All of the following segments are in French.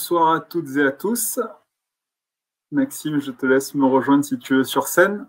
Bonsoir à toutes et à tous. Maxime, je te laisse me rejoindre si tu veux sur scène.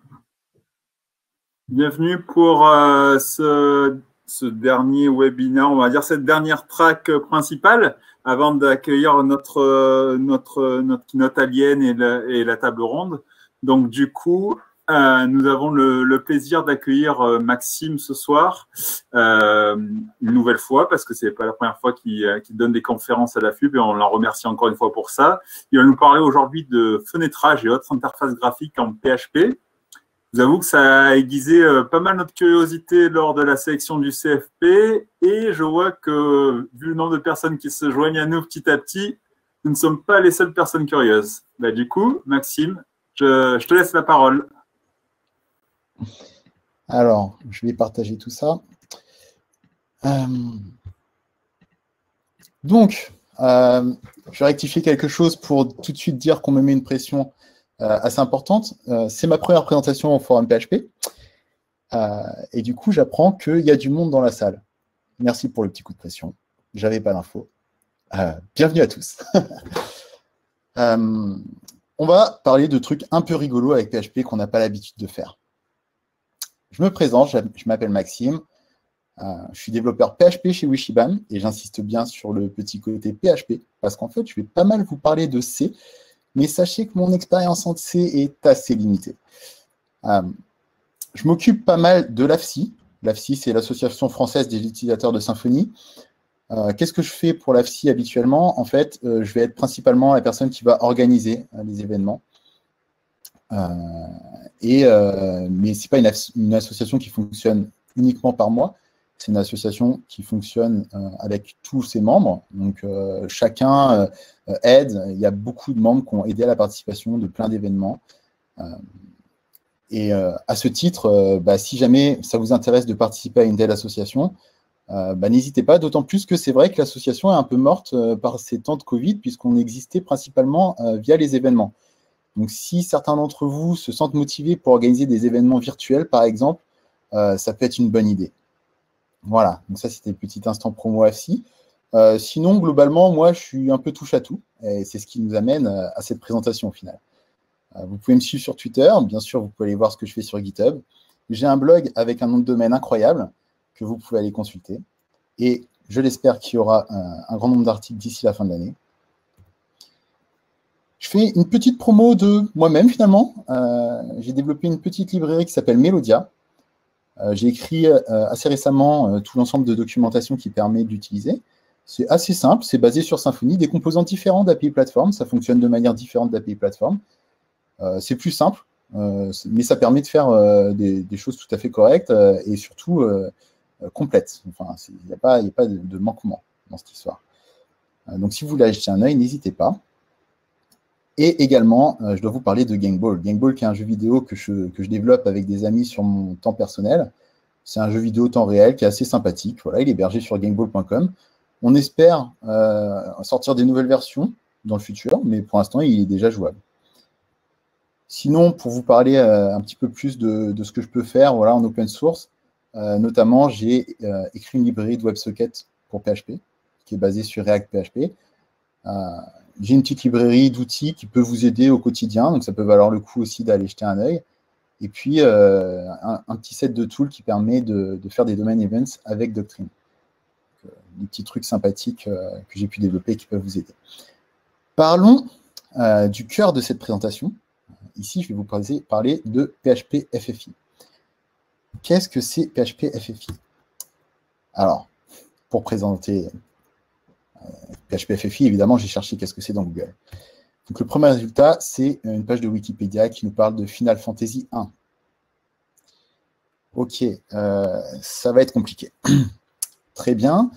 Bienvenue pour euh, ce, dernier webinaire, on va dire cette dernière track principale, avant d'accueillir notre, notre, notre keynote alien et et la table ronde. Donc du coup, euh, nous avons le, plaisir d'accueillir euh, Maxime ce soir, euh, une nouvelle fois, parce que ce n'est pas la première fois qu'il donne des conférences à la FUB et on l'en remercie encore une fois pour ça. Il va nous parler aujourd'hui de fenêtrage et autres interfaces graphiques en PHP. Je vous avoue que ça a aiguisé pas mal notre curiosité lors de la sélection du CFP et je vois que, vu le nombre de personnes qui se joignent à nous petit à petit, nous ne sommes pas les seules personnes curieuses. Bah, du coup, Maxime, je te laisse la parole. Alors, je vais partager tout ça. Euh, donc, euh, je vais rectifier quelque chose pour tout de suite dire qu'on me met une pression euh, assez importante. C'est ma première présentation au forum PHP. et du coup, j'apprends qu'il y a du monde dans la salle. Merci pour le petit coup de pression. J'avais pas l'info. bienvenue à tous. on va parler de trucs un peu rigolos avec PHP qu'on n'a pas l'habitude de faire. Je me présente, je, m'appelle Maxime. Euh, je suis développeur PHP chez Wishiban et j'insiste bien sur le petit côté PHP parce qu'en fait, je vais pas mal vous parler de C, mais sachez que mon expérience en C est assez limitée. Euh, je m'occupe pas mal de l'AFSI. L'AFSI, c'est l'Association française des utilisateurs de Symfony. Euh, qu'est-ce que je fais pour l'AFSI habituellement? En fait, je vais être principalement la personne qui va organiser les événements. Euh, mais ce n'est pas une, association qui fonctionne uniquement par mois, c'est une association qui fonctionne euh, avec tous ses membres. Donc euh, chacun aide, il y a beaucoup de membres qui ont aidé à la participation de plein d'événements. et à ce titre, bah, si jamais ça vous intéresse de participer à une telle association, bah, n'hésitez pas, d'autant plus que c'est vrai que l'association est un peu morte par ces temps de Covid, puisqu'on existait principalement via les événements. Donc, si certains d'entre vous se sentent motivés pour organiser des événements virtuels, par exemple, euh, ça peut être une bonne idée. Voilà, donc ça, c'était le petit instant promo AFSI. Euh, sinon, globalement, moi, je suis un peu touche à tout, et c'est ce qui nous amène euh, à cette présentation au final. vous pouvez me suivre sur Twitter, bien sûr, vous pouvez aller voir ce que je fais sur GitHub. J'ai un blog avec un nom de domaine incroyable que vous pouvez aller consulter, et je l'espère qu'il y aura un grand nombre d'articles d'ici la fin de l'année. Je fais une petite promo de moi-même finalement. Euh, j'ai développé une petite librairie qui s'appelle Melodia. Euh, j'ai écrit euh, assez récemment tout l'ensemble de documentation qui permet d'utiliser. C'est assez simple, c'est basé sur Symfony, des composants différents d'API Platform, ça fonctionne de manière différente d'API Platform. c'est plus simple, mais ça permet de faire des, choses tout à fait correctes et surtout complètes. Enfin, il n'y a, pas, de, de, manquement dans cette histoire. donc si vous voulez jeter un œil, n'hésitez pas. Et également, euh, je dois vous parler de Gangball. Gangball, qui est un jeu vidéo que je, développe avec des amis sur mon temps personnel. C'est un jeu vidéo temps réel qui est assez sympathique. Voilà, il est hébergé sur gangball.com. On espère euh, sortir des nouvelles versions dans le futur, mais pour l'instant, il est déjà jouable. Sinon, pour vous parler euh, un petit peu plus de, de, ce que je peux faire voilà, en open source, notamment, j'ai écrit une librairie de WebSocket pour PHP, qui est basée sur React PHP j'ai une petite librairie d'outils qui peut vous aider au quotidien, donc ça peut valoir le coup aussi d'aller jeter un œil. Et puis, euh, un, petit set de tools qui permet de, faire des domain events avec Doctrine. Euh, des petits trucs sympathiques euh, que j'ai pu développer qui peuvent vous aider. Parlons du cœur de cette présentation. Ici, je vais vous parler de PHP FFI. Qu'est-ce que c'est PHP FFI Alors, pour présenter PHP FFI, évidemment, j'ai cherché qu'est-ce que c'est dans Google. Donc, le premier résultat, c'est une page de Wikipédia qui nous parle de Final Fantasy 1. Ok, euh, ça va être compliqué. Très bien.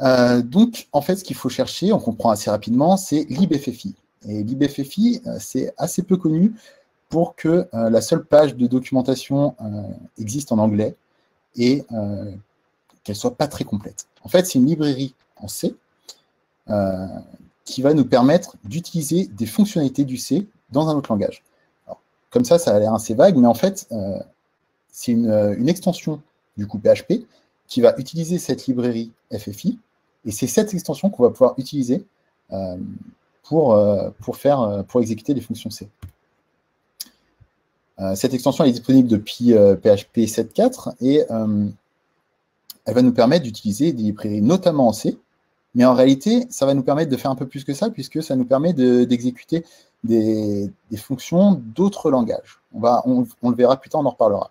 Euh, donc, en fait, ce qu'il faut chercher, on comprend assez rapidement, c'est libFFI. Et libFFI, euh, c'est assez peu connu pour que la seule page de documentation existe en anglais et qu'elle soit pas très complète. En fait, c'est une librairie en C euh, qui va nous permettre d'utiliser des fonctionnalités du C dans un autre langage. comme ça, ça a l'air assez vague, mais en fait, euh, c'est euh, une, extension du coup PHP qui va utiliser cette librairie FFI, et c'est cette extension qu'on va pouvoir utiliser pour, pour, faire, pour exécuter les fonctions C. cette extension est disponible depuis PHP 7.4 et elle va nous permettre d'utiliser des librairies notamment en C, mais en réalité, ça va nous permettre de faire un peu plus que ça, puisque ça nous permet d'exécuter des, fonctions d'autres langages. On, va, on, le verra plus tard, on en reparlera.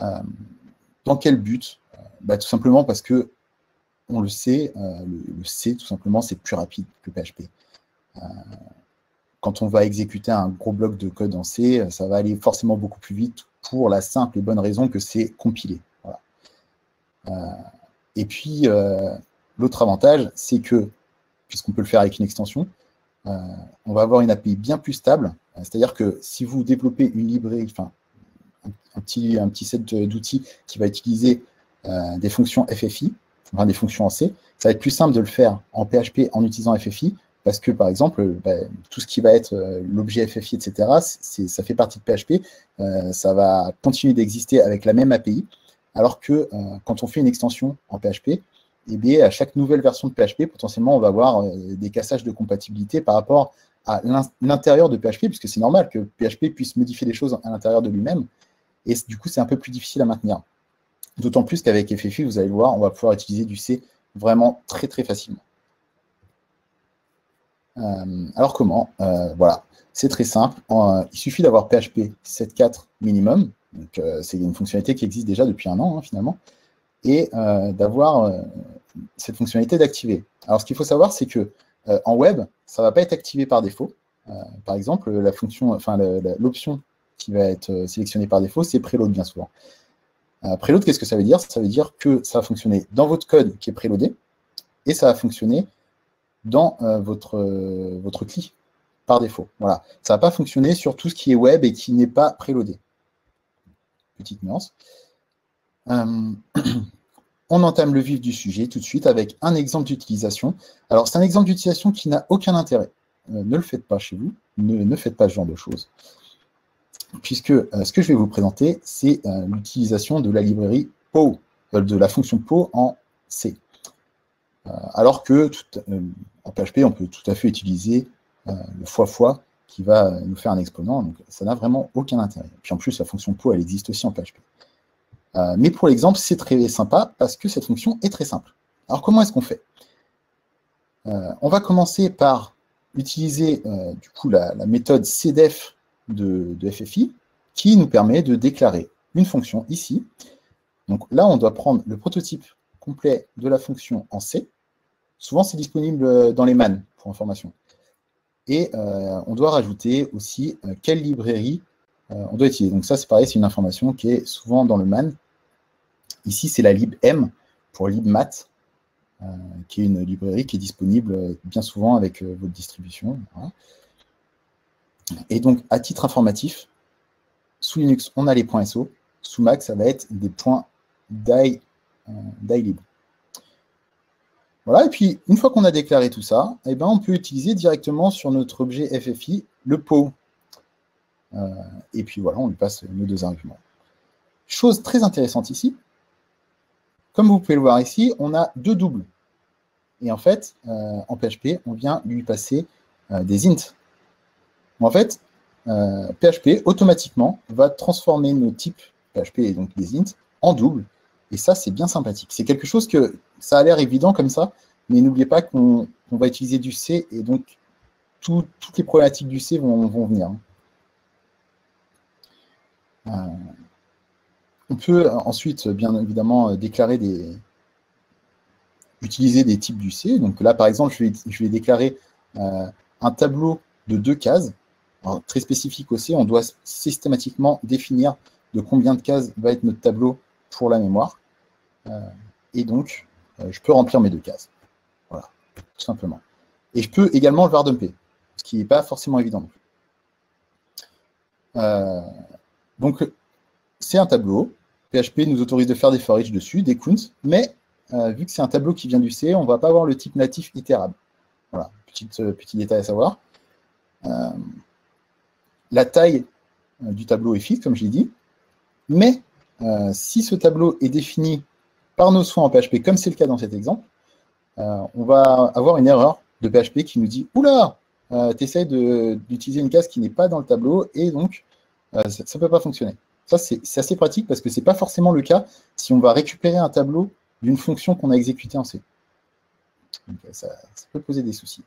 Euh, dans quel but? Bah, Tout simplement parce que, on le sait, euh, le, C, tout simplement, c'est plus rapide que PHP. Euh, quand on va exécuter un gros bloc de code en C, ça va aller forcément beaucoup plus vite pour la simple et bonne raison que c'est compilé. et puis, L'autre avantage, c'est que, puisqu'on peut le faire avec une extension, euh, on va avoir une API bien plus stable. C'est-à-dire que si vous développez une librairie, un petit, un set d'outils qui va utiliser euh, des fonctions FFI, enfin des fonctions en C, ça va être plus simple de le faire en PHP en utilisant FFI, parce que par exemple, bah, tout ce qui va être euh, l'objet FFI, etc., ça fait partie de PHP, ça va continuer d'exister avec la même API, alors que quand on fait une extension en PHP, et bien, à chaque nouvelle version de PHP, potentiellement, on va avoir euh, des cassages de compatibilité par rapport à l'intérieur de PHP, puisque c'est normal que PHP puisse modifier les choses à l'intérieur de lui-même. Et du coup, c'est un peu plus difficile à maintenir. D'autant plus qu'avec FFI, vous allez le voir, on va pouvoir utiliser du C vraiment très très facilement. Euh, alors comment? Euh, Voilà, c'est très simple. il suffit d'avoir PHP 7.4 minimum. c'est une fonctionnalité qui existe déjà depuis un an hein, finalement et d'avoir cette fonctionnalité d'activer. Alors, ce qu'il faut savoir, c'est que euh, en web, ça ne va pas être activé par défaut. par exemple, enfin l'option qui va être sélectionnée par défaut, c'est preload bien souvent. preload, qu'est-ce que ça veut dire? Ça veut dire que ça va fonctionner dans votre code qui est preloadé et ça va fonctionner dans votre, votre CLI par défaut. Voilà. Ça ne va pas fonctionner sur tout ce qui est web et qui n'est pas preloadé. Petite nuance. Euh, on entame le vif du sujet tout de suite avec un exemple d'utilisation. Alors, c'est un exemple d'utilisation qui n'a aucun intérêt. Euh, ne le faites pas chez vous, ne, faites pas ce genre de choses. Puisque euh, ce que je vais vous présenter, c'est l'utilisation de la librairie PO, de la fonction PO en C. alors que en PHP, on peut tout à fait utiliser le fois-fois qui va nous faire un exponent, donc ça n'a vraiment aucun intérêt. Puis en plus, la fonction PO, elle existe aussi en PHP. Euh, mais pour l'exemple, c'est très sympa parce que cette fonction est très simple. Alors comment est-ce qu'on fait? Euh, On va commencer par utiliser euh, du coup la, méthode cdef de, FFI qui nous permet de déclarer une fonction ici. Donc là, on doit prendre le prototype complet de la fonction en C. Souvent, c'est disponible dans les man pour information. Et on doit rajouter aussi quelle librairie on doit utiliser. Donc ça, c'est pareil, c'est une information qui est souvent dans le man. Ici, c'est la libm pour libmat, euh, qui est une librairie qui est disponible euh, bien souvent avec euh, votre distribution. Et donc, à titre informatif, sous Linux, on a les points .so. Sous Mac, ça va être des points. Voilà, et puis, une fois qu'on a déclaré tout ça, eh ben, on peut utiliser directement sur notre objet FFI le PO. et puis voilà, on lui passe nos deux arguments. Chose très intéressante ici, comme vous pouvez le voir ici, on a deux doubles. Et en fait, euh, en PHP, on vient lui passer euh, des ints. En fait, PHP euh, automatiquement va transformer nos types PHP et donc les ints en doubles. Et ça, c'est bien sympathique. C'est quelque chose que ça a l'air évident comme ça, mais n'oubliez pas qu'on va utiliser du C et donc toutes les problématiques du C vont, venir. On peut ensuite, bien évidemment, déclarer des, utiliser des types du C. Donc là, par exemple, je vais, déclarer euh, un tableau de deux cases. très spécifique au C, on doit systématiquement définir de combien de cases va être notre tableau pour la mémoire. Euh, et donc, euh, je peux remplir mes deux cases. Voilà, tout simplement. Et je peux également le vardumper, ce qui n'est pas forcément évident donc, c'est un tableau. PHP nous autorise de faire des for dessus, des counts, mais euh, vu que c'est un tableau qui vient du C, on ne va pas avoir le type natif itérable. Voilà, euh, petit détail à savoir. Euh, la taille du tableau est fixe, comme je l'ai dit, mais si ce tableau est défini par nos soins en PHP, comme c'est le cas dans cet exemple, on va avoir une erreur de PHP qui nous dit « Oula, tu essaies d'utiliser une case qui n'est pas dans le tableau et donc ça ne peut pas fonctionner. Ça, c'est assez pratique parce que ce n'est pas forcément le cas si on va récupérer un tableau d'une fonction qu'on a exécutée en C. ça, peut poser des soucis.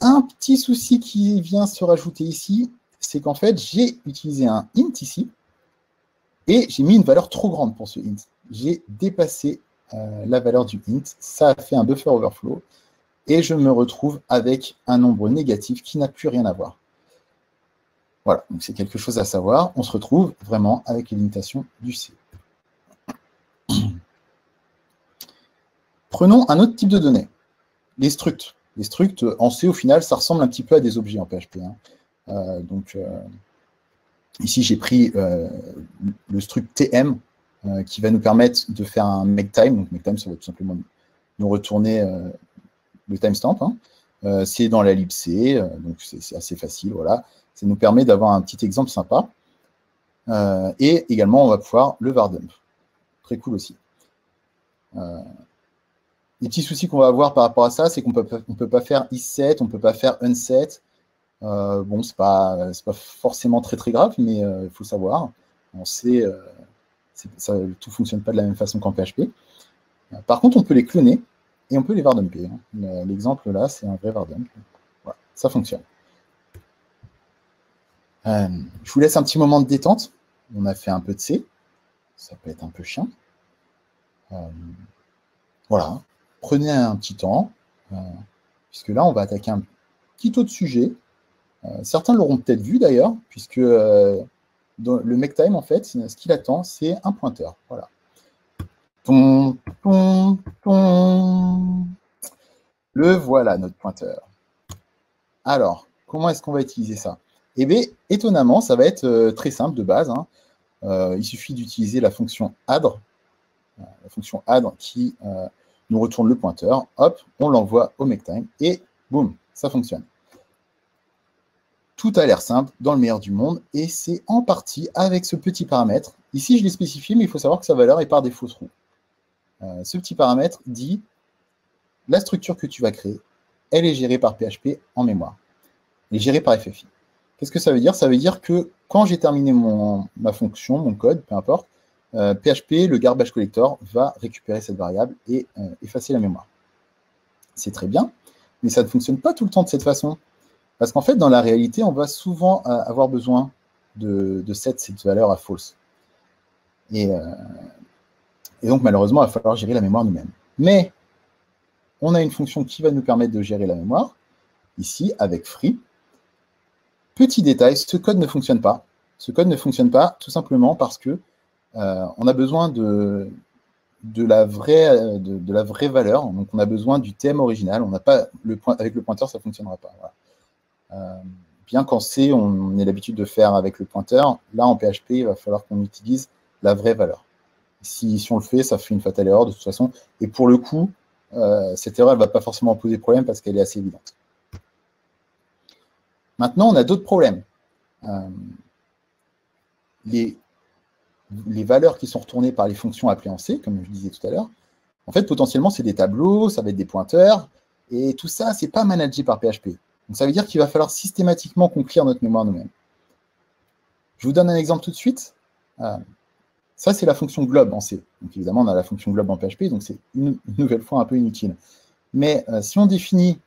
Un petit souci qui vient se rajouter ici, c'est qu'en fait, j'ai utilisé un int ici, et j'ai mis une valeur trop grande pour ce int. J'ai dépassé euh, la valeur du int, ça a fait un buffer overflow, et je me retrouve avec un nombre négatif qui n'a plus rien à voir. Voilà, donc c'est quelque chose à savoir. On se retrouve vraiment avec les limitations du C. Prenons un autre type de données, les structs. Les structs en C, au final, ça ressemble un petit peu à des objets en PHP. Hein. Euh, donc, euh, ici, j'ai pris euh, le struct TM qui va nous permettre de faire un makeTime. Donc, makeTime, ça va tout simplement nous retourner le timestamp. Hein. c'est dans la libc, donc c'est assez facile. Voilà. Ça nous permet d'avoir un petit exemple sympa. Euh, et également, on va pouvoir le vardump. Très cool aussi. Euh, les petits soucis qu'on va avoir par rapport à ça, c'est qu'on ne peut pas faire isset, on ne peut pas faire unset. Euh, bon, ce n'est pas, pas forcément très très grave, mais il faut savoir. On sait, tout ne fonctionne pas de la même façon qu'en PHP. Par contre, on peut les cloner et on peut les vardumper. Hein. L'exemple là, c'est un vrai vardump. Voilà, ça fonctionne. Euh, je vous laisse un petit moment de détente. On a fait un peu de C. Ça peut être un peu chiant. Euh, voilà. Prenez un petit temps, euh, puisque là, on va attaquer un petit autre sujet. certains l'auront peut-être vu d'ailleurs, puisque le make time, en fait, ce qu'il attend, c'est un pointeur. Voilà. Le voilà, notre pointeur. Alors, comment est-ce qu'on va utiliser ça? Eh bien, étonnamment, ça va être euh, très simple de base. Hein. Euh, il suffit d'utiliser la fonction add, euh, la fonction add qui nous retourne le pointeur. Hop, on l'envoie au makeTime et boum, ça fonctionne. Tout a l'air simple, dans le meilleur du monde, et c'est en partie avec ce petit paramètre. Ici, je l'ai spécifié, mais il faut savoir que sa valeur est par défaut true. ce petit paramètre dit la structure que tu vas créer, elle est gérée par PHP en mémoire. Elle est gérée par FFI. Qu'est-ce que ça veut dire? Ça veut dire que quand j'ai terminé mon, ma fonction, mon code, peu importe, PHP, euh, le garbage collector, va récupérer cette variable et euh, effacer la mémoire. C'est très bien, mais ça ne fonctionne pas tout le temps de cette façon. Parce qu'en fait, dans la réalité, on va souvent euh, avoir besoin de, de set cette valeur à false. Et, et donc, malheureusement, il va falloir gérer la mémoire nous-mêmes. Mais on a une fonction qui va nous permettre de gérer la mémoire, ici, avec free, Petit détail, ce code ne fonctionne pas. Ce code ne fonctionne pas tout simplement parce que euh, on a besoin de, la vraie, valeur. Donc, on a besoin du thème original. On pas avec le pointeur, ça ne fonctionnera pas. Euh, bien qu'en C, on ait l'habitude de faire avec le pointeur, là, en PHP, il va falloir qu'on utilise la vraie valeur. Si, on le fait, ça fait une fatale erreur de toute façon. Et pour le coup, euh, cette erreur ne va pas forcément poser problème parce qu'elle est assez évidente. Maintenant, on a d'autres problèmes. Euh, les, valeurs qui sont retournées par les fonctions appelées en C, comme je disais tout à l'heure, en fait, potentiellement, c'est des tableaux, ça va être des pointeurs, et tout ça, ce n'est pas managé par PHP. Donc, ça veut dire qu'il va falloir systématiquement conclure notre mémoire nous-mêmes. Je vous donne un exemple tout de suite. Euh, ça, c'est la fonction globe en C. Donc, évidemment, on a la fonction globe en PHP, donc c'est une, nouvelle fois un peu inutile. Mais euh, si on définit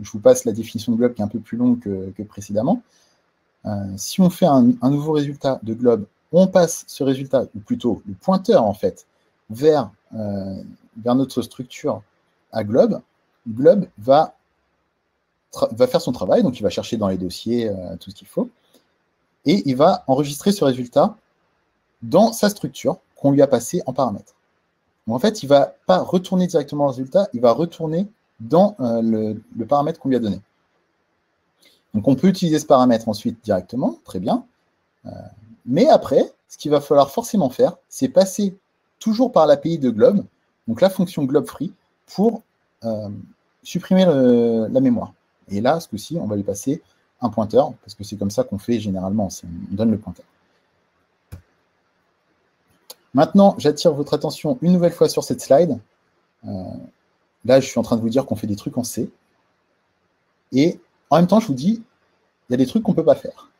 je vous passe la définition de globe qui est un peu plus longue que, précédemment. Euh, si on fait un, nouveau résultat de globe, on passe ce résultat, ou plutôt le pointeur en fait, vers, euh, notre structure à globe. Globe va, faire son travail, donc il va chercher dans les dossiers euh, tout ce qu'il faut, et il va enregistrer ce résultat dans sa structure qu'on lui a passé en paramètre. en fait, il ne va pas retourner directement le résultat, il va retourner dans euh, le, paramètre qu'on lui a donné. Donc on peut utiliser ce paramètre ensuite directement, très bien. Euh, mais après, ce qu'il va falloir forcément faire, c'est passer toujours par l'API de Globe, donc la fonction globe_free, pour euh, supprimer la mémoire. Et là, ce coup-ci, on va lui passer un pointeur, parce que c'est comme ça qu'on fait généralement, on donne le pointeur. Maintenant, j'attire votre attention une nouvelle fois sur cette slide. Là, je suis en train de vous dire qu'on fait des trucs en C. Et en même temps, je vous dis, il y a des trucs qu'on ne peut pas faire.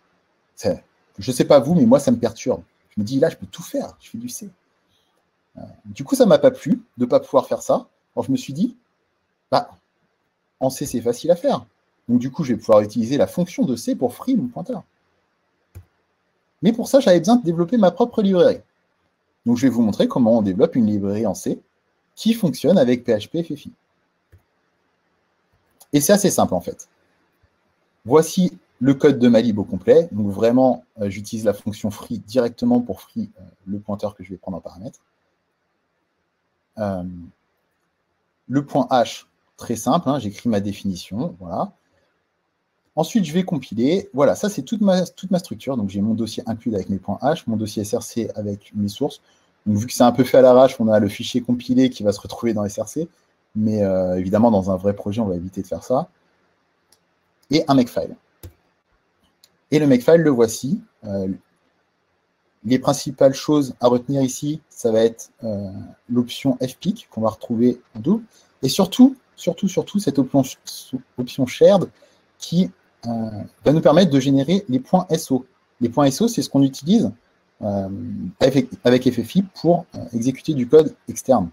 Je ne sais pas vous, mais moi, ça me perturbe. Je me dis, là, je peux tout faire. Je fais du C. Euh, du coup, ça ne m'a pas plu de ne pas pouvoir faire ça. Alors, je me suis dit, bah, en C, c'est facile à faire. Donc, du coup, je vais pouvoir utiliser la fonction de C pour free mon pointeur. Mais pour ça, j'avais besoin de développer ma propre librairie. Donc, je vais vous montrer comment on développe une librairie en C qui fonctionne avec PHP FFI. Et c'est assez simple, en fait. Voici le code de ma lib complet. Donc, vraiment, euh, j'utilise la fonction free directement pour free euh, le pointeur que je vais prendre en paramètre. Euh, le point H, très simple, hein, j'écris ma définition, voilà. Ensuite, je vais compiler. Voilà, ça, c'est toute ma, toute ma structure. Donc, j'ai mon dossier inclus avec mes points H, mon dossier SRC avec mes sources. Donc, vu que c'est un peu fait à l'arrache, on a le fichier compilé qui va se retrouver dans SRC. Mais euh, évidemment, dans un vrai projet, on va éviter de faire ça. Et un makefile. Et le makefile, le voici. Euh, les principales choses à retenir ici, ça va être euh, l'option fpic qu'on va retrouver en double. Et surtout, surtout, surtout, cette option, shared qui va nous permettre de générer les points SO. Les points SO, c'est ce qu'on utilise avec, FFI pour exécuter du code externe.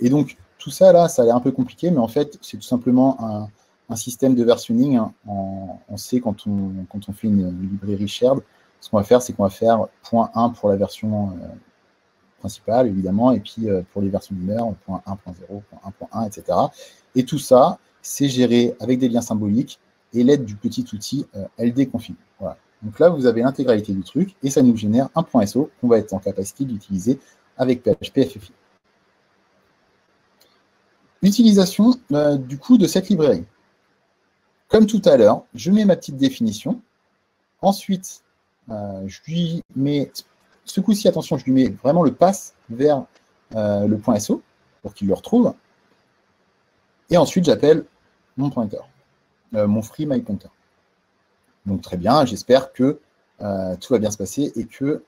et donc, tout ça, là, ça a l'air un peu compliqué, mais en fait, c'est tout simplement un, système de versionning. Hein. On, sait quand on, quand on fait une, librairie shared, ce qu'on va faire, c'est qu'on va faire point 1 pour la version euh, principale, évidemment, et puis euh, pour les versions mineures, point 1.0, point 1.1, etc. Et tout ça, c'est géré avec des liens symboliques et l'aide du petit outil euh, ldconfig. Voilà. Donc là, vous avez l'intégralité du truc et ça nous génère un point .so qu'on va être en capacité d'utiliser avec PHP FFI. Utilisation du coup de cette librairie. Comme tout à l'heure, je mets ma petite définition. Ensuite, euh, je lui mets, ce coup-ci, attention, je lui mets vraiment le pass vers euh, le point SO pour qu'il le retrouve. Et ensuite, j'appelle mon pointeur, euh, mon free my pointer. Donc très bien, j'espère que tout va bien se passer et que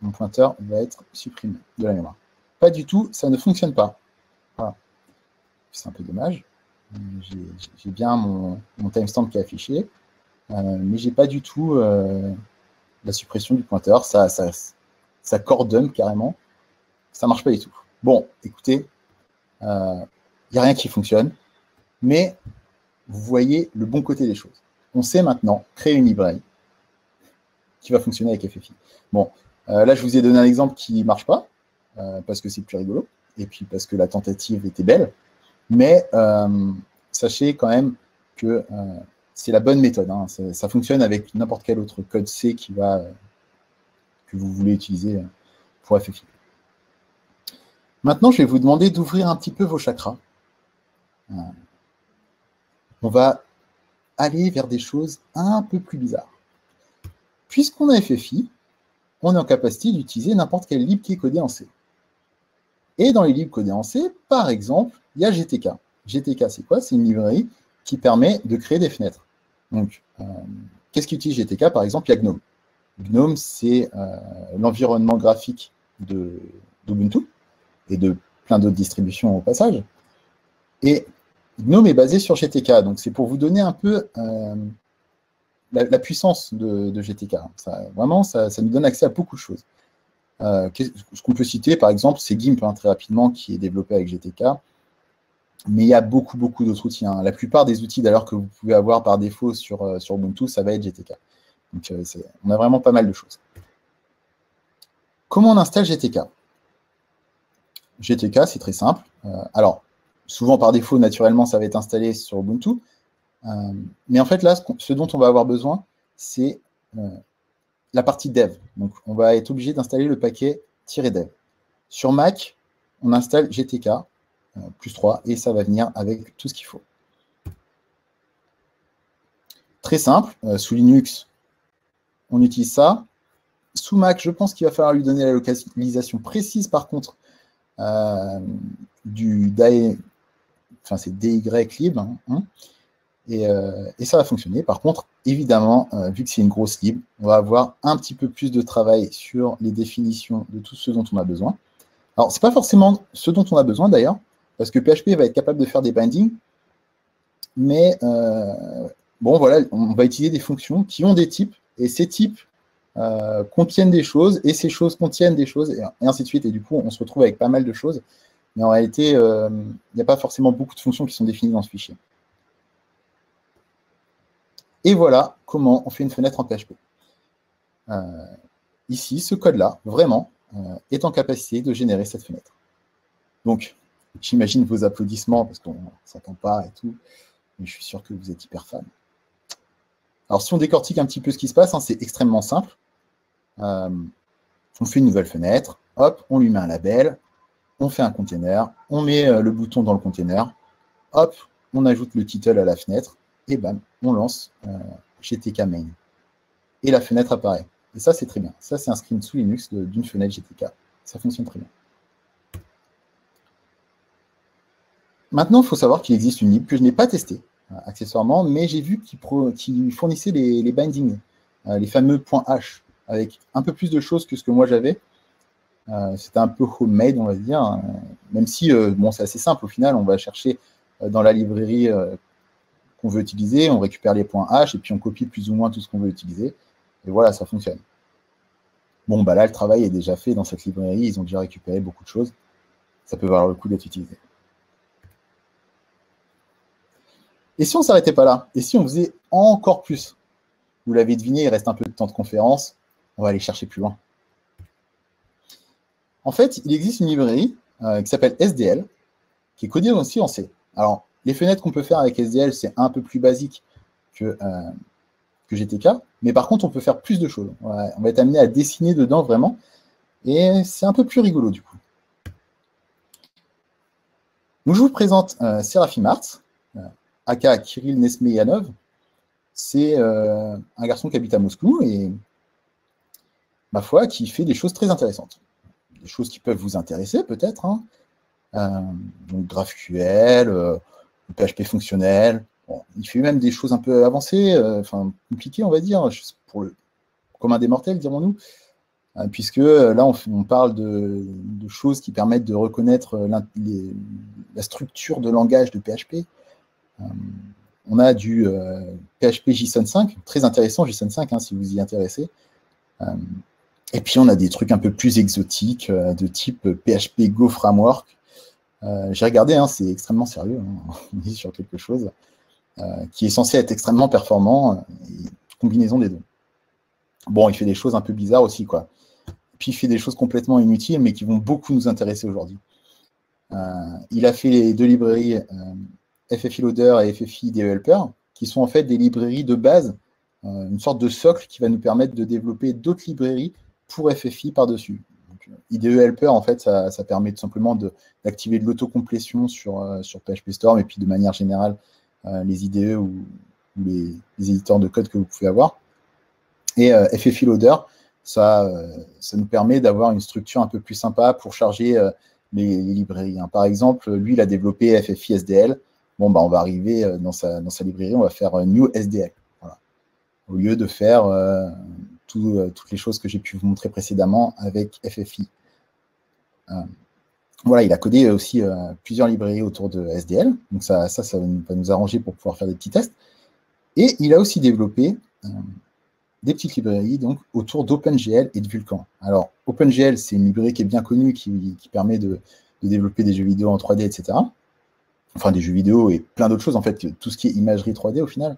mon pointeur va être supprimé de la mémoire. Pas du tout, ça ne fonctionne pas. C'est un peu dommage. J'ai bien mon, timestamp qui est affiché, mais j'ai pas du tout la suppression du pointeur, ça, ça, ça carrément. Ça marche pas du tout. Bon, écoutez, il euh, n'y a rien qui fonctionne, mais vous voyez le bon côté des choses. On sait maintenant créer une librairie qui va fonctionner avec FFI. Bon, euh, là, je vous ai donné un exemple qui ne marche pas, euh, parce que c'est plus rigolo, et puis parce que la tentative était belle, mais sachez quand même que c'est la bonne méthode. Hein. Ça, fonctionne avec n'importe quel autre code C qui va, que vous voulez utiliser pour FFI. Maintenant, je vais vous demander d'ouvrir un petit peu vos chakras. Euh, on va aller vers des choses un peu plus bizarres. Puisqu'on a FFI, on est en capacité d'utiliser n'importe quel lib qui est codé en C. Et dans les libres codés en C, par exemple, il y a GTK. GTK, c'est quoi? C'est une librairie qui permet de créer des fenêtres. Donc, euh, qu'est-ce qu'utilise GTK Par exemple, il y a GNOME. GNOME, c'est euh, l'environnement graphique d'Ubuntu et de plein d'autres distributions au passage. GNOME est basé sur GTK. Donc, c'est pour vous donner un peu euh, la, puissance de, GTK. vraiment, ça, nous donne accès à beaucoup de choses. ce qu'on peut citer, par exemple, c'est GIMP, hein, très rapidement, qui est développé avec GTK. Mais il y a beaucoup, beaucoup d'autres outils. Hein. La plupart des outils, d'ailleurs, que vous pouvez avoir par défaut sur, euh, sur Ubuntu, ça va être GTK. Donc, euh, on a vraiment pas mal de choses. Comment on installe GTK GTK, c'est très simple. Euh, alors, souvent par défaut, naturellement, ça va être installé sur Ubuntu. mais en fait, là, ce, dont on va avoir besoin, c'est la partie dev. Donc, on va être obligé d'installer le paquet "-dev". Sur Mac, on installe GTK euh, plus 3, et ça va venir avec tout ce qu'il faut. Très simple, euh, sous Linux, on utilise ça. Sous Mac, je pense qu'il va falloir lui donner la localisation précise, par contre, euh, du DAE, enfin c'est DYLib, hein, hein, et, et, ça va fonctionner. Par contre, évidemment, vu que c'est une grosse lib, on va avoir un petit peu plus de travail sur les définitions de tout ce dont on a besoin. Alors, ce n'est pas forcément ce dont on a besoin d'ailleurs, parce que PHP va être capable de faire des bindings mais bon, voilà, on va utiliser des fonctions qui ont des types, et ces types contiennent des choses, et ces choses contiennent des choses, et, ainsi de suite. Et du coup, on se retrouve avec pas mal de choses. Mais en réalité, il n'y a pas forcément beaucoup de fonctions qui sont définies dans ce fichier. Et voilà comment on fait une fenêtre en PHP. Euh, ici, ce code-là, vraiment, euh, est en capacité de générer cette fenêtre. Donc, j'imagine vos applaudissements, parce qu'on ne s'entend pas et tout, mais je suis sûr que vous êtes hyper fan. Alors, si on décortique un petit peu ce qui se passe, hein, c'est extrêmement simple. Euh, on fait une nouvelle fenêtre, hop, on lui met un label, on fait un container, on met le bouton dans le container, hop, on ajoute le title à la fenêtre, et bam, on lance euh, GTK main. Et la fenêtre apparaît. Et ça, c'est très bien. Ça, c'est un screen sous Linux d'une fenêtre GTK. Ça fonctionne très bien. Maintenant, il faut savoir qu'il existe une lib que je n'ai pas testée, euh, accessoirement, mais j'ai vu qu'il fournissait les, bindings, euh, les fameux H, avec un peu plus de choses que ce que moi j'avais. C'était un peu homemade, on va dire, hein. même si, bon, c'est assez simple au final, on va chercher dans la librairie qu'on veut utiliser, on récupère les points H et puis on copie plus ou moins tout ce qu'on veut utiliser. Et voilà, ça fonctionne. Bon, bah là, le travail est déjà fait dans cette librairie, ils ont déjà récupéré beaucoup de choses. Ça peut valoir le coup d'être utilisé. Et si on ne s'arrêtait pas là? Et si on faisait encore plus? Vous l'avez deviné, il reste un peu de temps de conférence. On va aller chercher plus loin. En fait, il existe une librairie euh, qui s'appelle SDL, qui est codée aussi en C. Alors, les fenêtres qu'on peut faire avec SDL, c'est un peu plus basique que, euh, que, GTK, mais par contre, on peut faire plus de choses. On va, être amené à dessiner dedans vraiment, et c'est un peu plus rigolo du coup. Donc, je vous présente euh, Seraphim Arts, euh, aka Kirill Nesmeyanov. C'est un garçon qui habite à Moscou et, ma foi, qui fait des choses très intéressantes. Des choses qui peuvent vous intéresser peut-être. Hein. donc GraphQL, PHP fonctionnel. il fait même des choses un peu avancées, euh, enfin compliquées, on va dire, pour le commun des mortels, dirons-nous, euh, puisque euh, là, on, parle de, choses qui permettent de reconnaître la structure de langage de PHP. on a du PHP JSON 5, très intéressant JSON 5, hein, si vous y intéressez. Et puis, on a des trucs un peu plus exotiques, de type PHP Go Framework, euh, j'ai regardé, hein, c'est extrêmement sérieux. Hein. On est sur quelque chose euh, qui est censé être extrêmement performant, euh, combinaison des deux. Bon, il fait des choses un peu bizarres aussi, quoi. Puis il fait des choses complètement inutiles, mais qui vont beaucoup nous intéresser aujourd'hui. il a fait les deux librairies FFI Loader et FFI Developer, qui sont en fait des librairies de base, une sorte de socle qui va nous permettre de développer d'autres librairies pour FFI par-dessus. IDE Helper, en fait, ça, permet tout simplement d'activer de, l'autocomplétion sur, euh, sur PHP Storm et puis de manière générale euh, les IDE ou, les, éditeurs de code que vous pouvez avoir. Et euh, FFI Loader, ça, ça nous permet d'avoir une structure un peu plus sympa pour charger les, librairies. Hein. Par exemple, lui, il a développé FFI SDL. Bon, bah, on va arriver dans sa, dans sa librairie, on va faire New SDL. Au lieu de faire euh, toutes les choses que j'ai pu vous montrer précédemment avec FFI. Euh, voilà, il a codé aussi euh, plusieurs librairies autour de SDL, donc ça, ça, va nous arranger pour pouvoir faire des petits tests. Et il a aussi développé des petites librairies donc, autour d'OpenGL et de Vulkan. Alors, OpenGL, c'est une librairie qui est bien connue, qui, permet de, développer des jeux vidéo en 3D, etc. Enfin, des jeux vidéo et plein d'autres choses, en fait, tout ce qui est imagerie 3D au final.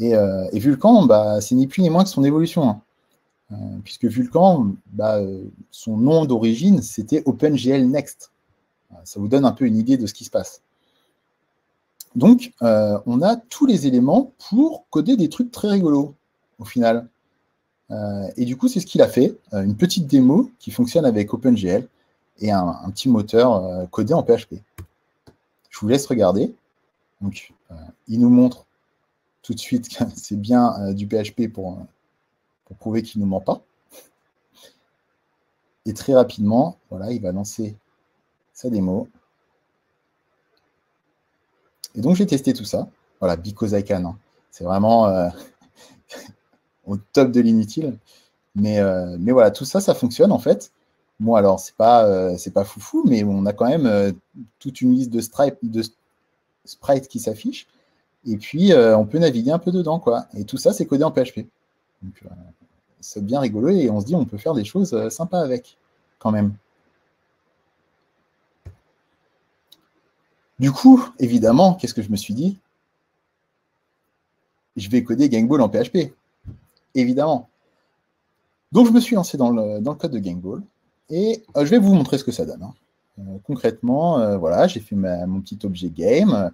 Euh, et, Vulcan, bah, c'est ni plus ni moins que son évolution. Hein. Euh, puisque Vulcan, bah, son nom d'origine, c'était OpenGL Next. Ça vous donne un peu une idée de ce qui se passe. Donc, euh, on a tous les éléments pour coder des trucs très rigolos, au final. et du coup, c'est ce qu'il a fait, une petite démo qui fonctionne avec OpenGL et un, un petit moteur codé en PHP. Je vous laisse regarder. Donc, il nous montre tout de suite c'est bien euh, du PHP pour, pour prouver qu'il ne ment pas. Et très rapidement, voilà, il va lancer sa démo. Et donc j'ai testé tout ça. Voilà, because I can. Hein. C'est vraiment euh, au top de l'inutile. Mais, euh, mais voilà, tout ça, ça fonctionne en fait. Bon, alors, c'est pas, c'est pas foufou, mais on a quand même toute une liste de, de sprites qui s'affichent. Et puis, on peut naviguer un peu dedans. quoi. Et tout ça, c'est codé en PHP. Donc, c'est bien rigolo et on se dit on peut faire des choses sympas avec, quand même. Du coup, évidemment, qu'est-ce que je me suis dit? Je vais coder Gangball en PHP. Évidemment. Donc, je me suis lancé dans le, code de Gangball et euh, je vais vous montrer ce que ça donne. Hein. Euh, concrètement, euh, voilà, j'ai fait mon petit objet game,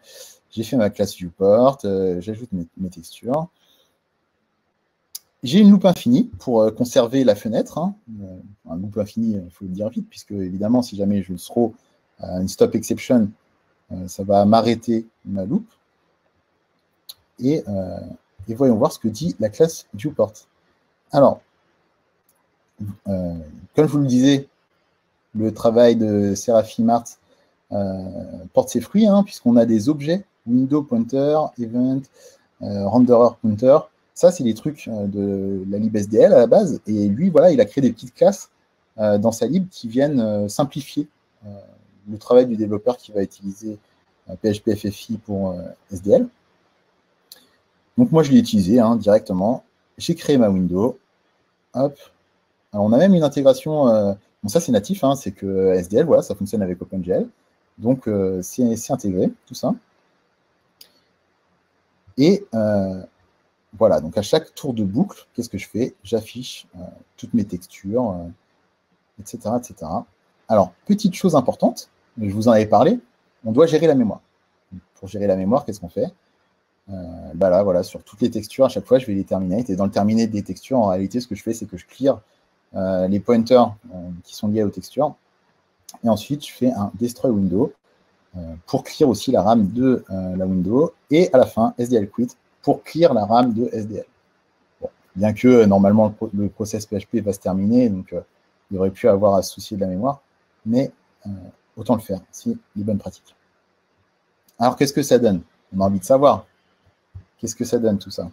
j'ai fait ma classe viewport, j'ajoute mes, textures. J'ai une loupe infinie pour conserver la fenêtre. Hein. un loupe infini, il faut le dire vite, puisque évidemment, si jamais je throw une stop exception, ça va m'arrêter ma loupe. Et, voyons voir ce que dit la classe viewport. Alors, euh, comme je vous le disais, le travail de Seraphim Art euh, porte ses fruits, hein, puisqu'on a des objets, window pointer, event, euh, renderer pointer. Ça, c'est des trucs de la libsdl à la base. Et lui, voilà, il a créé des petites classes dans sa lib qui viennent simplifier le travail du développeur qui va utiliser PHP FFI pour SDL. Donc moi, je l'ai utilisé hein, directement. J'ai créé ma window. Hop, on a même une intégration, euh, ça c'est natif, hein, c'est que SDL, voilà, ça fonctionne avec OpenGL. Donc euh, c'est intégré, tout ça. Et euh, voilà, donc à chaque tour de boucle, qu'est-ce que je fais? J'affiche toutes mes textures, etc., etc. Alors, petite chose importante, je vous en avais parlé, on doit gérer la mémoire. Pour gérer la mémoire, qu'est-ce qu'on fait? Bah là, voilà, sur toutes les textures, à chaque fois, je vais les terminer. Et dans le terminer des textures, en réalité, ce que je fais, c'est que je clear euh, les pointers euh, qui sont liés aux textures. Et ensuite, je fais un destroy window euh, pour clear aussi la RAM de la window. Et à la fin, SDL quit pour clear la RAM de SDL. bien que normalement le, process PHP va se terminer, donc il aurait pu avoir à se soucier de la mémoire, mais autant le faire, c'est les bonnes pratiques. Alors qu'est-ce que ça donne? On a envie de savoir. Qu'est-ce que ça donne tout ça?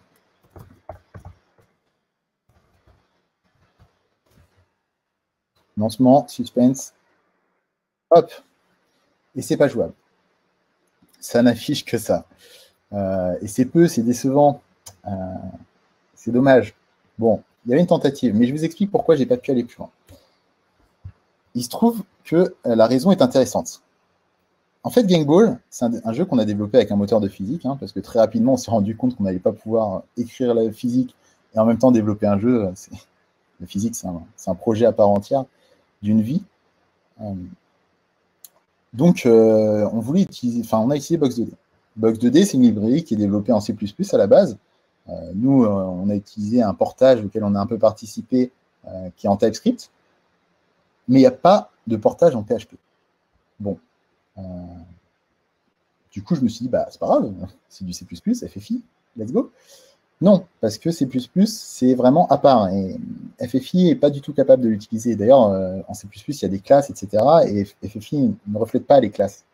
Lancement, suspense. Hop. Et c'est pas jouable. Ça n'affiche que ça. Euh, et c'est peu, c'est décevant. Euh, c'est dommage. Bon, il y avait une tentative, mais je vous explique pourquoi j'ai pas pu aller plus loin. Il se trouve que euh, la raison est intéressante. En fait, Gangball, c'est un, jeu qu'on a développé avec un moteur de physique, hein, parce que très rapidement, on s'est rendu compte qu'on n'allait pas pouvoir écrire la physique et en même temps développer un jeu. La physique, c'est un, projet à part entière d'une vie. Donc, euh, on voulait utiliser, enfin, on a utilisé Box2D. Box2D, c'est une librairie qui est développée en C++ à la base. Euh, nous, on a utilisé un portage auquel on a un peu participé, qui est en TypeScript, mais il n'y a pas de portage en PHP. Bon. du coup, je me suis dit, bah, c'est pas grave, c'est du C++, FFI, let's go. Non, parce que C++, c'est vraiment à part. Et FFI n'est pas du tout capable de l'utiliser. D'ailleurs, euh, en C++, il y a des classes, etc. Et FFI ne reflète pas les classes.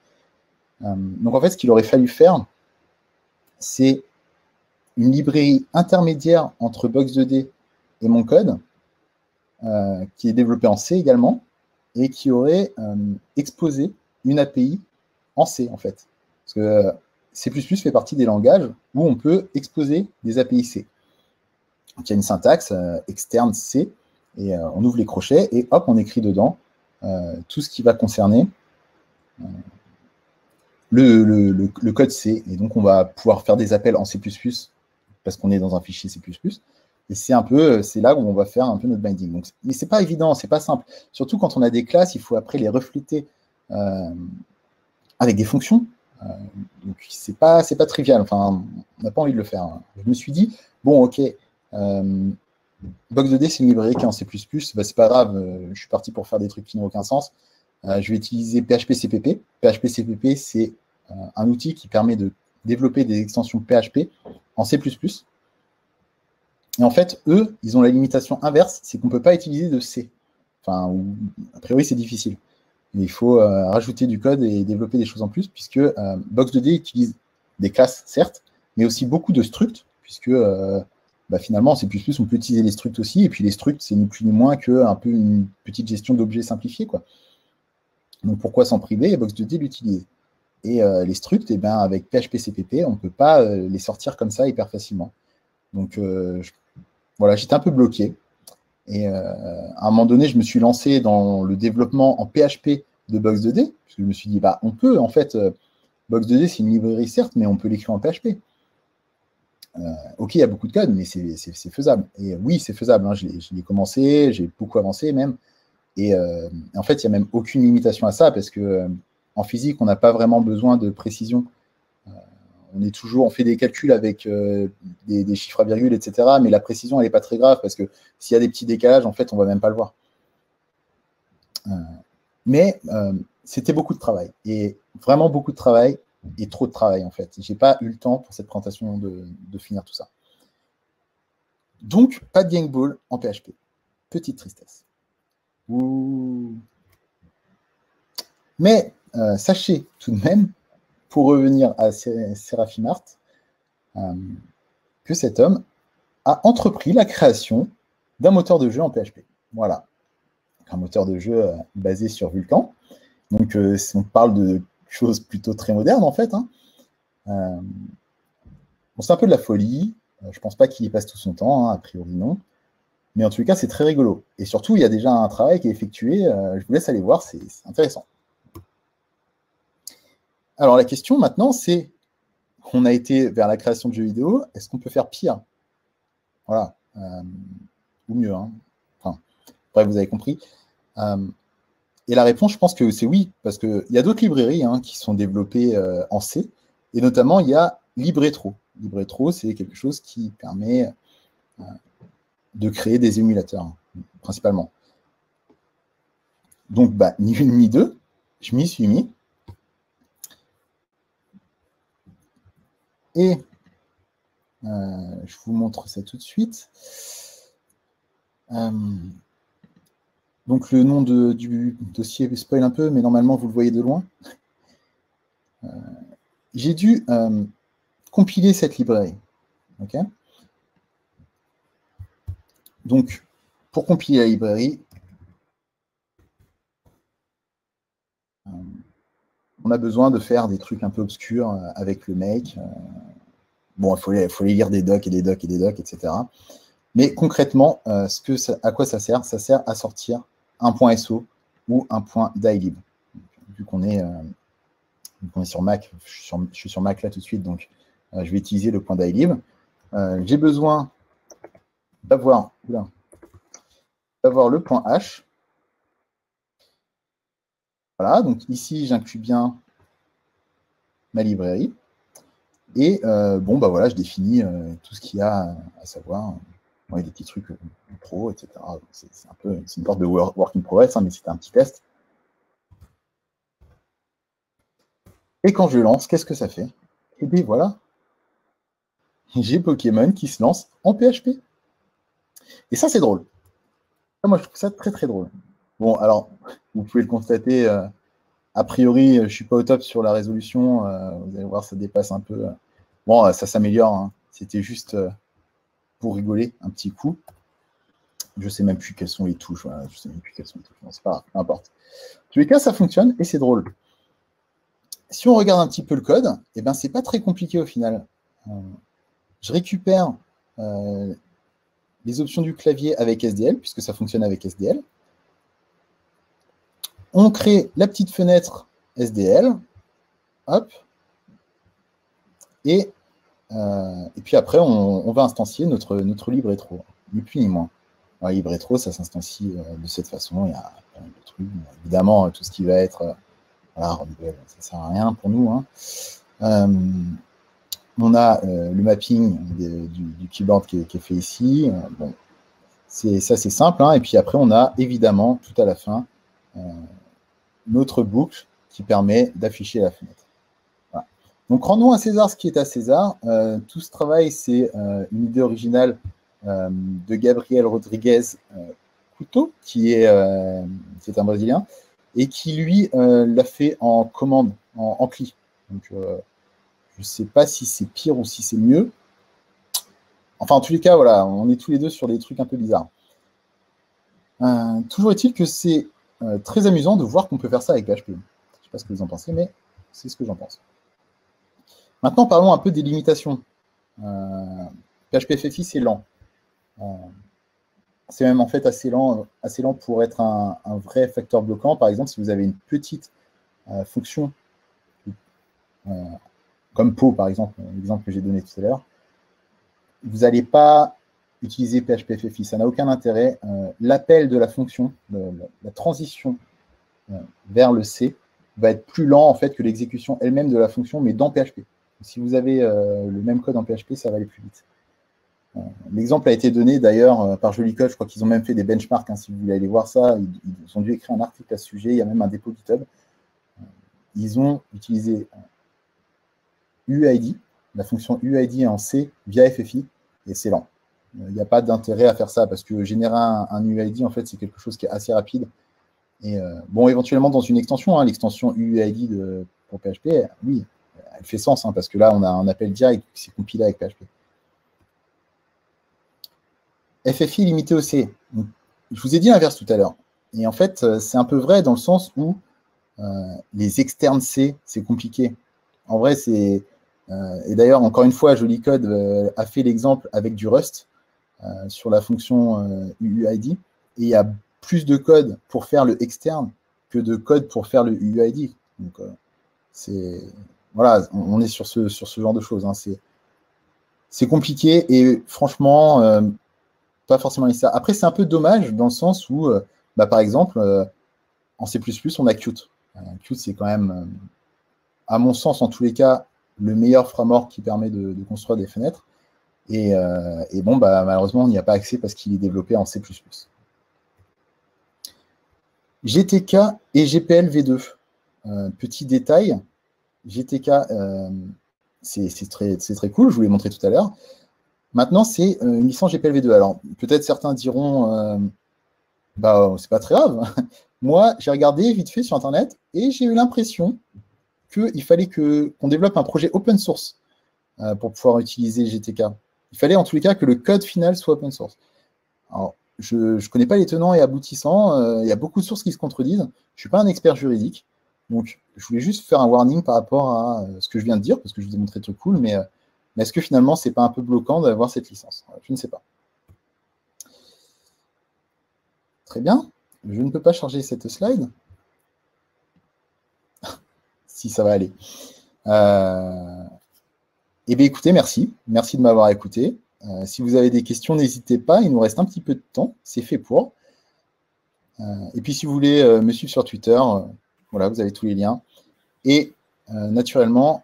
Euh, donc, en fait, ce qu'il aurait fallu faire, c'est une librairie intermédiaire entre Box2D et mon code, euh, qui est développée en C également, et qui aurait exposé une API en C, en fait. Parce que C++ fait partie des langages où on peut exposer des API C. Donc, il y a une syntaxe euh, externe C, et euh, on ouvre les crochets, et hop, on écrit dedans euh, tout ce qui va concerner le, code C. Et donc, on va pouvoir faire des appels en C++, parce qu'on est dans un fichier C++. Et c'est un peu, c'est là où on va faire un peu notre binding. Donc, mais c'est pas évident, c'est pas simple. Surtout quand on a des classes, il faut après les refléter avec des fonctions. Euh, donc c'est pas pas trivial. Enfin, on n'a pas envie de le faire. Hein. Je me suis dit bon, ok. Euh, Box2D, c'est une librairie qui est en C++, bah, c'est pas grave, euh, je suis parti pour faire des trucs qui n'ont aucun sens. je vais utiliser PHP-CPP. PHP-CPP, c'est un outil qui permet de développer des extensions PHP en C++. Et en fait, eux, ils ont la limitation inverse, c'est qu'on ne peut pas utiliser de C. Enfin, a priori, c'est difficile il faut euh, rajouter du code et développer des choses en plus, puisque euh, Box2D utilise des classes, certes, mais aussi beaucoup de structs, puisque euh, bah, finalement, en C++, on peut utiliser les structs aussi, et puis les structs, c'est ni plus ni moins qu'un peu une petite gestion d'objets simplifiée. Quoi. Donc pourquoi s'en priver? Et Box2D l'utilise. Et les structs, eh ben, avec PHP CPP, on ne peut pas les sortir comme ça hyper facilement. Donc voilà, j'étais un peu bloqué. Et à un moment donné, je me suis lancé dans le développement en PHP de Box2D, parce que je me suis dit, bah, on peut, en fait, Box2D, c'est une librairie, certes, mais on peut l'écrire en PHP. Euh, ok, il y a beaucoup de code, mais c'est faisable. Et oui, c'est faisable. Hein. Je l'ai commencé, j'ai beaucoup avancé même. Et euh, en fait, il n'y a même aucune limitation à ça parce que euh, en physique, on n'a pas vraiment besoin de précision. on est toujours, on fait des calculs avec des, chiffres à virgule, etc. Mais la précision, elle n'est pas très grave parce que s'il y a des petits décalages, en fait, on ne va même pas le voir. mais c'était beaucoup de travail et vraiment beaucoup de travail et trop de travail en fait. J'ai pas eu le temps pour cette présentation de, finir tout ça. Donc, pas de gangball en PHP. Petite tristesse. Mais euh, sachez tout de même, pour revenir à Seraphim Art, euh, que cet homme a entrepris la création d'un moteur de jeu en PHP. Voilà. Un moteur de jeu euh, basé sur Vulkan. Donc, si on parle de chose plutôt très moderne en fait. Hein. Euh, c'est un peu de la folie. Euh, je pense pas qu'il y passe tout son temps, hein, a priori non. Mais en tout cas, c'est très rigolo. Et surtout, il y a déjà un travail qui est effectué. Euh, je vous laisse aller voir, c'est intéressant. Alors la question maintenant, c'est on a été vers la création de jeux vidéo, est-ce qu'on peut faire pire? Voilà. ou mieux. Hein. Enfin, bref, vous avez compris. Et la réponse, je pense que c'est oui, parce qu'il y a d'autres librairies hein, qui sont développées euh, en C, et notamment il y a LibRetro. LibRetro, c'est quelque chose qui permet euh, de créer des émulateurs, principalement. Donc, bah, ni une ni deux, je m'y suis mis. Et euh, je vous montre ça tout de suite. Donc le nom du dossier spoil un peu, mais normalement vous le voyez de loin. Euh, j'ai dû euh, compiler cette librairie. Donc, pour compiler la librairie, euh, on a besoin de faire des trucs un peu obscurs avec le make. bon, il faut, lire des docs et des docs et des docs, etc. Mais concrètement, à quoi ça sert? Ça sert à sortir un point SO ou un point dylib. Vu qu'on est, euh, sur Mac, je suis sur, Mac là tout de suite, donc euh, je vais utiliser le point dylib. Euh, j'ai besoin d'avoir le point H. Voilà, donc ici j'inclus bien ma librairie. Et bon, bah voilà, je définis tout ce qu'il y a à savoir des petits trucs euh, pro, etc. C'est un peu une sorte de work in progress, hein, mais c'était un petit test. Et quand je lance, qu'est-ce que ça fait? Et eh bien voilà, j'ai Pokémon qui se lance en PHP. Et ça, c'est drôle. Moi, je trouve ça très très drôle. Bon, alors, vous pouvez le constater, euh, a priori, je ne suis pas au top sur la résolution. Euh, vous allez voir, ça dépasse un peu. Bon, ça s'améliore. Hein. C'était juste pour rigoler un petit coup. Je sais même plus quelles sont les touches. je ne sais même plus quelles sont les touches. c'est pas grave, importe. En tous les cas, ça fonctionne et c'est drôle. Si on regarde un petit peu le code, eh ben, c'est pas très compliqué au final. Euh, je récupère euh, les options du clavier avec SDL, puisque ça fonctionne avec SDL. On crée la petite fenêtre SDL. Hop. Et et puis après, on, va instancier notre, notre libretro, ni plus ni moins. Alors, libretro, ça s'instancie euh, de cette façon. Il y a plein de trucs. Évidemment, tout ce qui va être. Euh, voilà, ça ne sert à rien pour nous. Hein. on a le mapping du, keyboard qui est, fait ici. bon, ça, c'est simple. Hein. Et puis après, on a évidemment, tout à la fin, notre boucle qui permet d'afficher la fenêtre. Donc rendons à César ce qui est à César. Euh, tout ce travail, c'est euh, une idée originale euh, de Gabriel Rodriguez Couteau, qui est, un Brésilien, et qui lui l'a fait en commande, en, en CLI. Donc je ne sais pas si c'est pire ou si c'est mieux. Enfin, en tous les cas, voilà, on est tous les deux sur des trucs un peu bizarres. toujours est-il que c'est très amusant de voir qu'on peut faire ça avec PHP. Je ne sais pas ce que vous en pensez, mais c'est ce que j'en pense. Maintenant, parlons un peu des limitations. PHP FFI, c'est lent. c'est même en fait assez lent, assez lent pour être un, vrai facteur bloquant. Par exemple, si vous avez une petite fonction comme PO, par exemple, l'exemple que j'ai donné tout à l'heure, vous n'allez pas utiliser PHP Ça n'a aucun intérêt. Euh, l'appel de la fonction, la transition euh, vers le C va être plus lent en fait que l'exécution elle-même de la fonction, mais dans PHP. Si vous avez euh, le même code en PHP, ça va aller plus vite. L'exemple a été donné d'ailleurs par Code. Je crois qu'ils ont même fait des benchmarks. Hein, si vous voulez aller voir ça, ils, ont dû écrire un article à ce sujet. Il y a même un dépôt GitHub. Ils ont utilisé UID, la fonction UID en C via FFI, et c'est lent. Il n'y a pas d'intérêt à faire ça parce que générer un, UID, en fait, c'est quelque chose qui est assez rapide. Et euh, bon, éventuellement dans une extension, hein, l'extension UID pour PHP, oui, elle fait sens hein, parce que là, on a un appel direct qui s'est compilé avec PHP. FFI limité au C. je vous ai dit l'inverse tout à l'heure. Et en fait, euh, c'est un peu vrai dans le sens où euh, les externes C, c'est compliqué. En vrai, c'est. et d'ailleurs, encore une fois, Joli Code a fait l'exemple avec du Rust. Euh, sur la fonction UUID. Euh, et il y a plus de code pour faire le externe que de code pour faire le UUID. Donc, euh, c'est voilà, on est sur ce, genre de choses. Hein. C'est compliqué et franchement, pas forcément nécessaire. Après, c'est un peu dommage dans le sens où, bah, par exemple, en C++, on a Qt. Qt, c'est quand même, à mon sens, en tous les cas, le meilleur framework qui permet de construire des fenêtres. Euh, et, bon, bah, malheureusement, on n'y a pas accès parce qu'il est développé en C++. GTK et GPL V2. Euh, petit détail, GTK, euh, c'est très, cool, je vous l'ai montré tout à l'heure. Maintenant, c'est une licence GPL V2. Alors, peut-être certains diront, bah, c'est pas très grave. Moi, j'ai regardé vite fait sur Internet et j'ai eu l'impression qu'il fallait qu'on développe un projet open source pour pouvoir utiliser GTK. Il fallait en tous les cas que le code final soit open source. Alors, je ne connais pas les tenants et aboutissants. Euh, il y a beaucoup de sources qui se contredisent. Je ne suis pas un expert juridique. Donc, je voulais juste faire un warning par rapport à euh, ce que je viens de dire, parce que je vous ai montré tout cool, mais, euh, mais est-ce que finalement, ce n'est pas un peu bloquant d'avoir cette licence? Je ne sais pas. Très bien. Je ne peux pas charger cette slide. si ça va aller. Euh, eh bien, écoutez, merci. Merci de m'avoir écouté. Euh, si vous avez des questions, n'hésitez pas. Il nous reste un petit peu de temps. C'est fait pour. Euh, et puis, si vous voulez euh, me suivre sur Twitter, voilà, vous avez tous les liens. Et naturellement,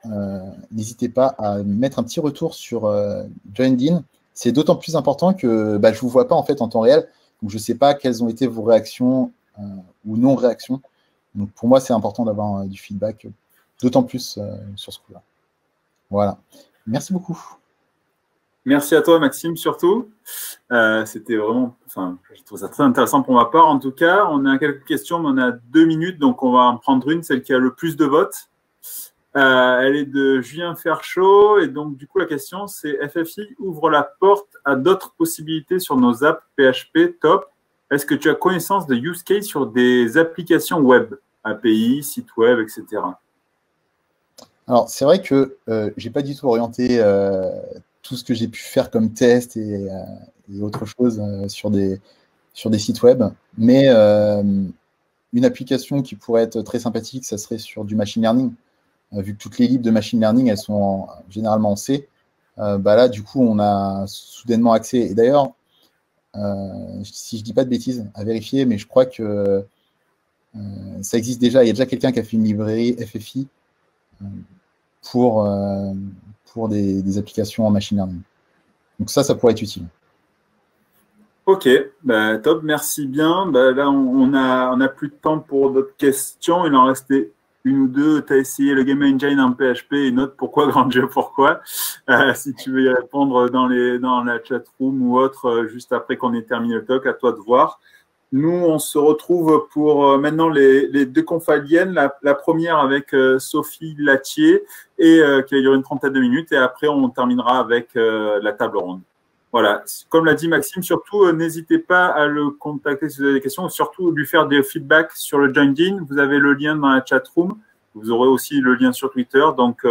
n'hésitez pas à mettre un petit retour sur Joindin. C'est d'autant plus important que bah, je ne vous vois pas en fait en temps réel. Donc, je ne sais pas quelles ont été vos réactions ou non-réactions. Donc, pour moi, c'est important d'avoir du feedback, d'autant plus sur ce coup-là. Voilà. Merci beaucoup. Merci à toi, Maxime, surtout. Euh, c'était vraiment, enfin, je ça très intéressant pour ma part. En tout cas, on a quelques questions, mais on a deux minutes, donc on va en prendre une, celle qui a le plus de votes. Euh, elle est de Julien Ferchaud, et donc du coup, la question, c'est FFI ouvre la porte à d'autres possibilités sur nos apps PHP top. Est-ce que tu as connaissance de use case sur des applications web, API, sites web, etc. Alors, c'est vrai que euh, je n'ai pas du tout orienté tout ce que j'ai pu faire comme test et, euh, autre chose sur, des, sur des sites web, mais une application qui pourrait être très sympathique, ça serait sur du machine learning. vu que toutes les libres de machine learning, elles sont généralement en C, bah là, du coup, on a soudainement accès. Et d'ailleurs, si je dis pas de bêtises, à vérifier, mais je crois que ça existe déjà. Il y a déjà quelqu'un qui a fait une librairie FFI pour, euh, pour des, applications en machine learning. Donc ça, ça pourrait être utile. Ok, bah, top, merci bien. Bah, là, on n'a a plus de temps pour d'autres questions. Il en restait une ou deux. Tu as essayé le Game Engine en PHP et note pourquoi, grand Dieu, pourquoi? Euh, si tu veux y répondre dans, la chat room ou autre, euh, juste après qu'on ait terminé le talk, à toi de voir. Nous, on se retrouve pour euh, maintenant les, deux confaliennes. La, la, première avec Sophie Latier et euh, qui va durer une trentaine de minutes. Et après, on terminera avec la table ronde. Voilà. Comme l'a dit Maxime, surtout, n'hésitez pas à le contacter si vous avez des questions. Surtout, lui faire des feedbacks sur le Join Vous avez le lien dans la chat room. Vous aurez aussi le lien sur Twitter. Donc,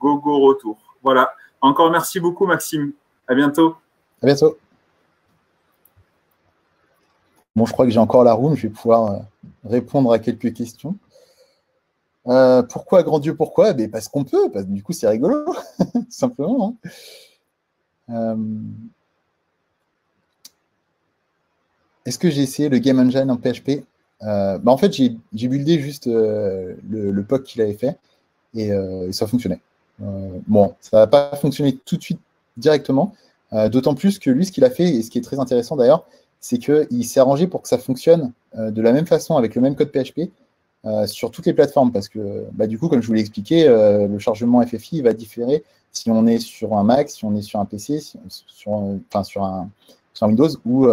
go, go, retour. Voilà. Encore merci beaucoup, Maxime. À bientôt. À bientôt. Bon, je crois que j'ai encore la room. Je vais pouvoir répondre à quelques questions. Pourquoi, grand Dieu, pourquoi? Ben, Parce qu'on peut. Parce du coup, c'est rigolo, tout simplement. Hein. Est-ce que j'ai essayé le Game Engine en PHP euh, bah, En fait, j'ai buildé juste euh, le, POC qu'il avait fait euh, et, ça fonctionnait. bon, ça va pas fonctionner tout de suite directement, d'autant plus que lui, ce qu'il a fait, et ce qui est très intéressant d'ailleurs, c'est qu'il s'est arrangé pour que ça fonctionne de la même façon, avec le même code PHP, sur toutes les plateformes, parce que bah, du coup, comme je vous l'ai expliqué, le chargement FFI va différer si on est sur un Mac, si on est sur un PC, sur, enfin, sur, un, sur Windows ou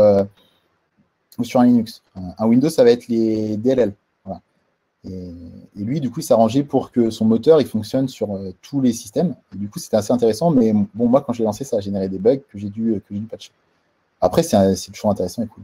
ou sur un Linux. Un Windows, ça va être les DLL. Et, lui, du coup, il s'est pour que son moteur il fonctionne sur euh, tous les systèmes. Du coup, c'était assez intéressant. Mais bon, moi, quand j'ai lancé, ça a généré des bugs que j'ai dû, que dû patcher. Après, c'est toujours intéressant et cool.